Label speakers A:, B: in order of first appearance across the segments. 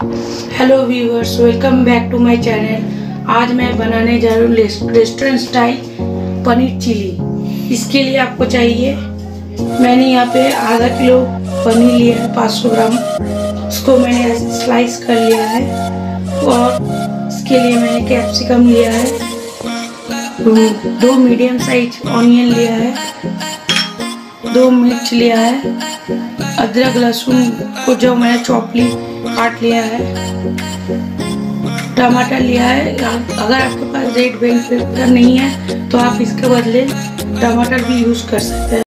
A: Hello viewers welcome back to my channel आज मैं बनाने जा रहा हूँ रेस्टोरेंट स्टाइल पनीर चिली। इसके लिए आपको चाहिए, मैंने यहाँ पे आधा किलो पनीर लिया है 500 ग्राम। उसको मैंने स्लाइस कर लिया है और इसके लिए मैंने कैप्सिकम लिया है। दो मीडियम साइज़ ऑनियन लिया है। दो मिर्च लिया है। अदरक, लहसुन को जो मैंने चौपली काट लिया है। टमाटर लिया है। अगर आपके पास रेड बेल पेपर नहीं है तो आप इसके बदले टमाटर भी यूज़ कर सकते हैं।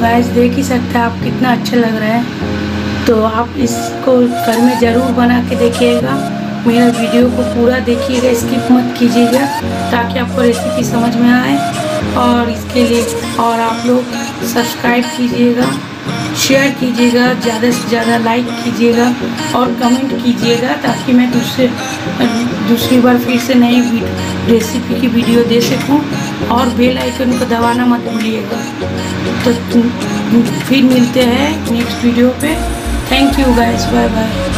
A: गैस देख ही सकते हैं आप कितना अच्छा लग रहा है। तो आप इसको घर में ज़रूर बना के देखिएगा। मेरा वीडियो को पूरा देखिएगा स्किप मत कीजिएगा, ताकि आपको रेसिपी समझ में आए। और इसके लिए और आप लोग सब्सक्राइब कीजिएगा शेयर कीजिएगा, ज़्यादा से ज़्यादा लाइक कीजिएगा और कमेंट कीजिएगा, ताकि मैं दूसरे, दूसरी बार फिर से नई रेसिपी की वीडियो दे सकूँ। और बेल आइकन को दबाना मत भूलिएगा। तो फिर मिलते हैं नेक्स्ट वीडियो पे। Thank you guys bye bye